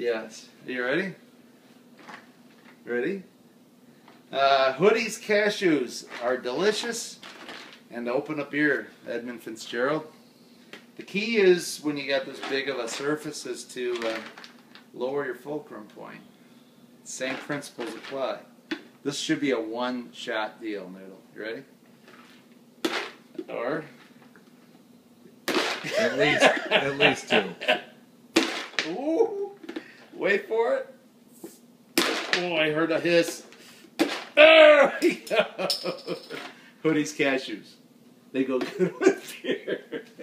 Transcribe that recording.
Yes. Are you ready? Ready? Uh, Hoody's cashews are delicious and open up ear, Edmund Fitzgerald. The key is when you got this big of a surface is to uh, lower your fulcrum point. Same principles apply. This should be a one-shot deal, Noodle. You ready? Or At least, at least two. Wait for it. Oh, I heard a hiss. There we go. Hoody's cashews. They go good with beer.